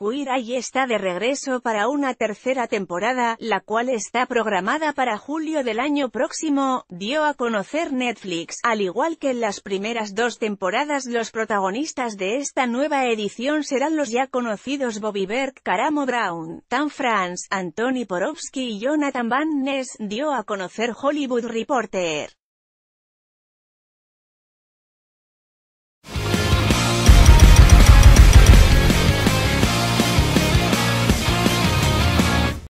Queer Eye está de regreso para una tercera temporada, la cual está programada para julio del año próximo, dio a conocer Netflix. Al igual que en las primeras dos temporadas los protagonistas de esta nueva edición serán los ya conocidos Bobby Berg, Caramo Brown, Tan France, Anthony Porowski y Jonathan Van Ness, dio a conocer Hollywood Reporter.